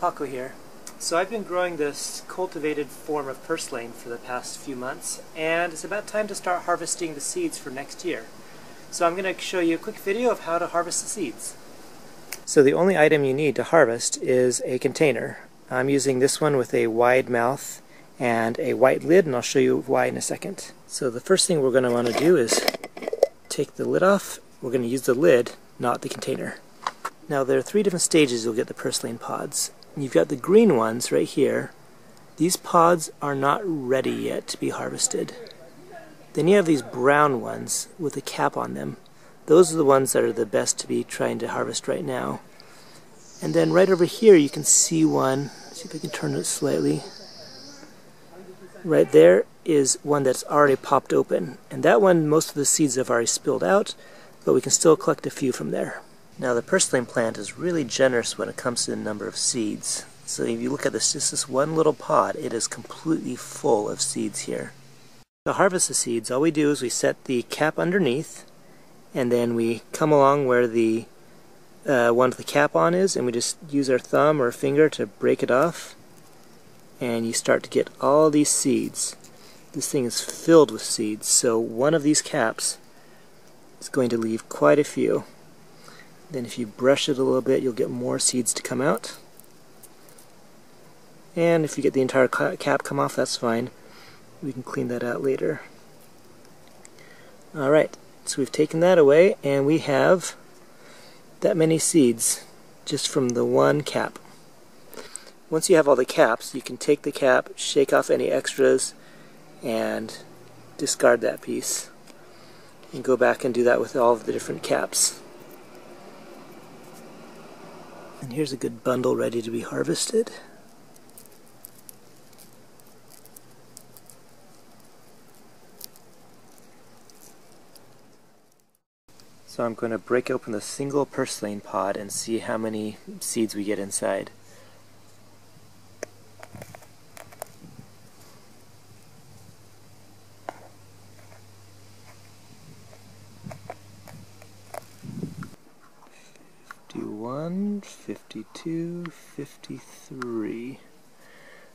Paco here. So I've been growing this cultivated form of purslane for the past few months and it's about time to start harvesting the seeds for next year. So I'm going to show you a quick video of how to harvest the seeds. So the only item you need to harvest is a container. I'm using this one with a wide mouth and a white lid and I'll show you why in a second. So the first thing we're going to want to do is take the lid off. We're going to use the lid, not the container. Now there are three different stages you'll get the purslane pods. You've got the green ones right here. These pods are not ready yet to be harvested. Then you have these brown ones with a cap on them. Those are the ones that are the best to be trying to harvest right now. And then right over here you can see one, see if I can turn it slightly. Right there is one that's already popped open. And that one, most of the seeds have already spilled out, but we can still collect a few from there. Now the purslane plant is really generous when it comes to the number of seeds. So if you look at this, just this one little pod, it is completely full of seeds here. To harvest the seeds, all we do is we set the cap underneath, and then we come along where the uh, one with the cap on is, and we just use our thumb or finger to break it off, and you start to get all these seeds. This thing is filled with seeds, so one of these caps is going to leave quite a few. Then if you brush it a little bit, you'll get more seeds to come out. And if you get the entire cap come off, that's fine. We can clean that out later. Alright, so we've taken that away, and we have that many seeds just from the one cap. Once you have all the caps, you can take the cap, shake off any extras, and discard that piece. And go back and do that with all of the different caps. And here's a good bundle ready to be harvested. So I'm going to break open the single purslane pod and see how many seeds we get inside. Fifty-one, fifty-two, fifty-three.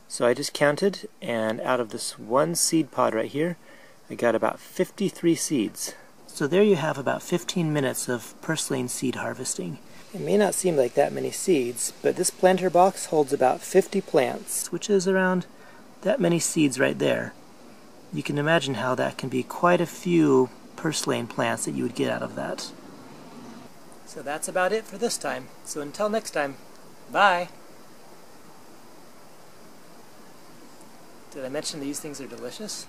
So I just counted, and out of this one seed pod right here, I got about 53 seeds. So there you have about 15 minutes of purslane seed harvesting. It may not seem like that many seeds, but this planter box holds about 50 plants, which is around that many seeds right there. You can imagine how that can be quite a few purslane plants that you would get out of that. So that's about it for this time. So until next time, bye! Did I mention these things are delicious?